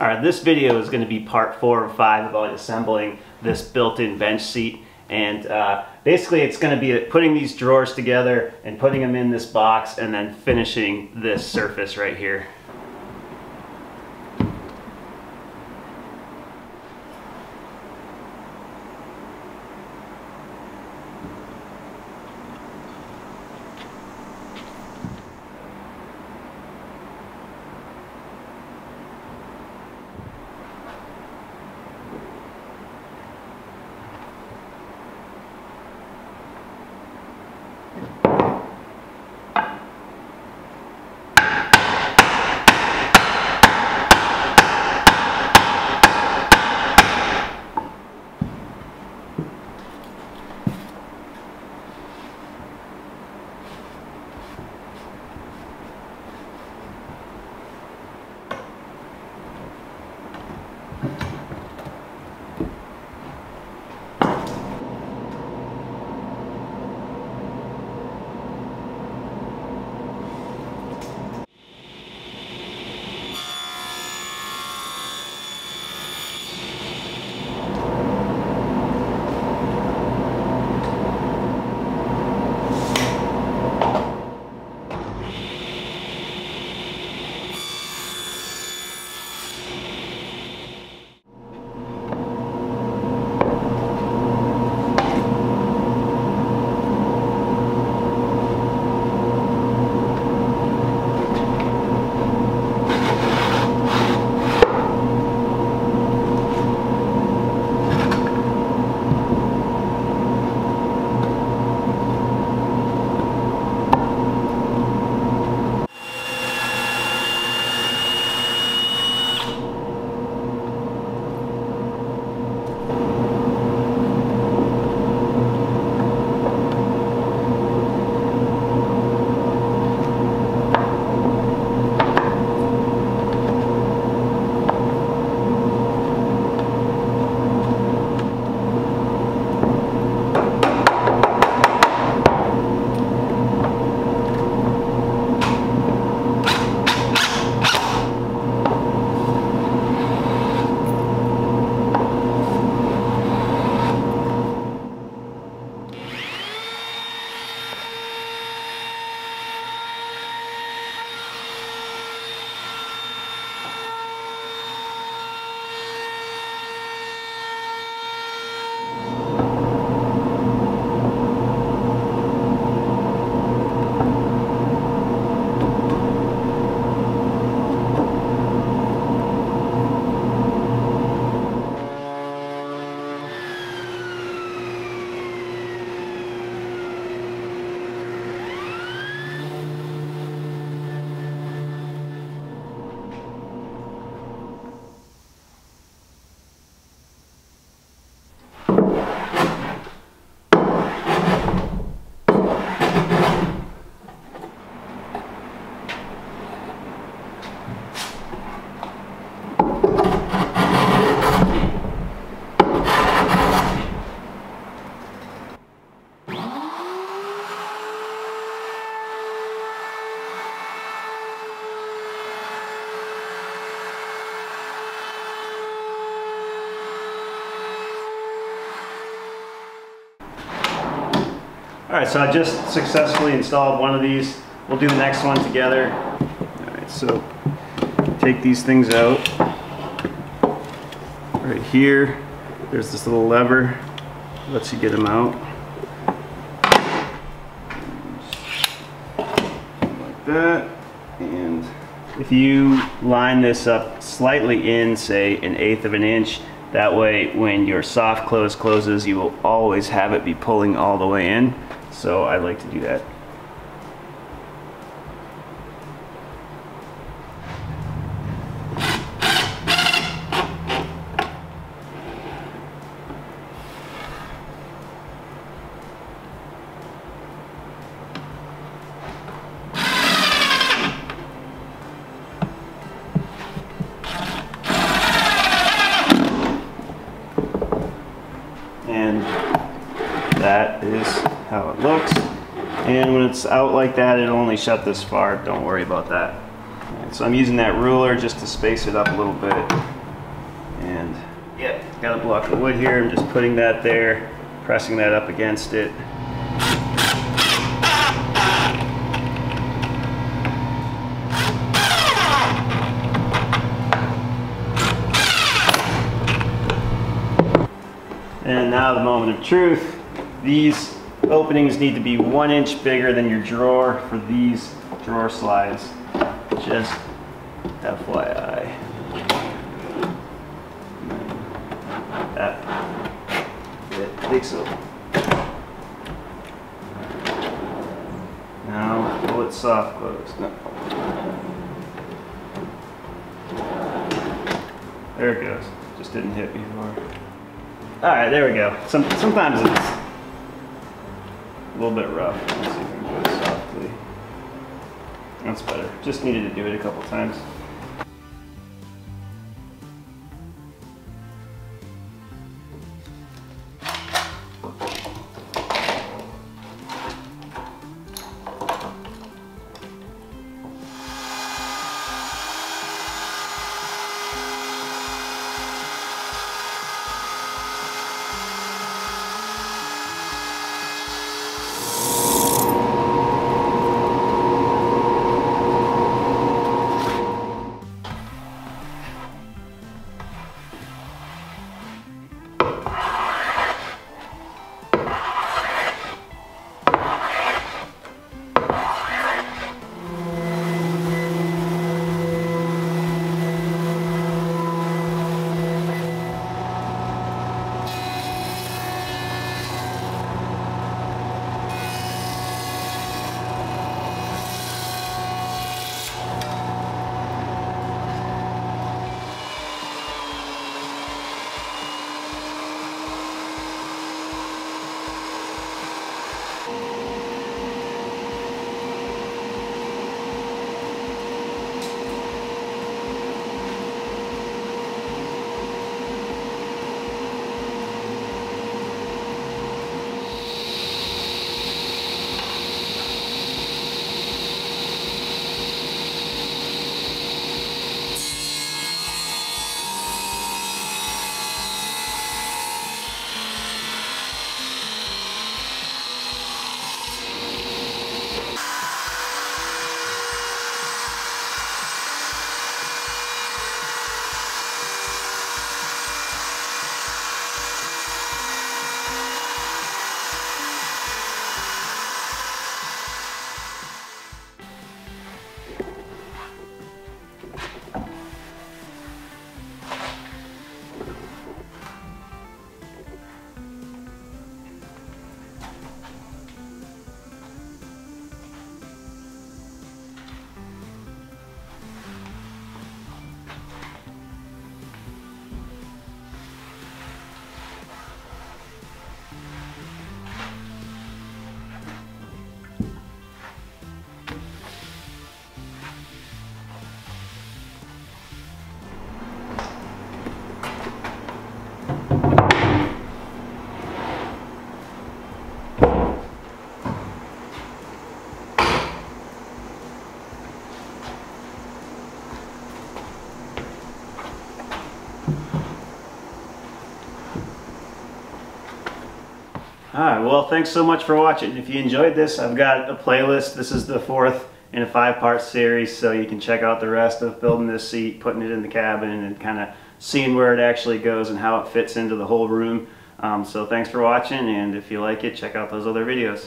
All right, this video is going to be part four or five about assembling this built-in bench seat. And uh, basically it's going to be putting these drawers together and putting them in this box and then finishing this surface right here. All right, so I just successfully installed one of these. We'll do the next one together. All right, so take these things out. Right here, there's this little lever, lets you get them out. Like that, and if you line this up slightly in, say an eighth of an inch, that way when your soft close closes, you will always have it be pulling all the way in. So I like to do that. And that is how it looks. And when it's out like that, it'll only shut this far. Don't worry about that. Alright, so I'm using that ruler just to space it up a little bit. And yep, got a block of wood here. I'm just putting that there, pressing that up against it. And now the moment of truth. These openings need to be one inch bigger than your drawer for these drawer slides. Just FYI. That, I think so. Now pull it soft close. No. There it goes. Just didn't hit before. All right, there we go. Some, sometimes it's little bit rough. Let's see if we can do it softly. That's better. Just needed to do it a couple times. All right, well, thanks so much for watching. If you enjoyed this, I've got a playlist. This is the fourth in a five-part series, so you can check out the rest of building this seat, putting it in the cabin, and kind of seeing where it actually goes and how it fits into the whole room. Um, so thanks for watching, and if you like it, check out those other videos.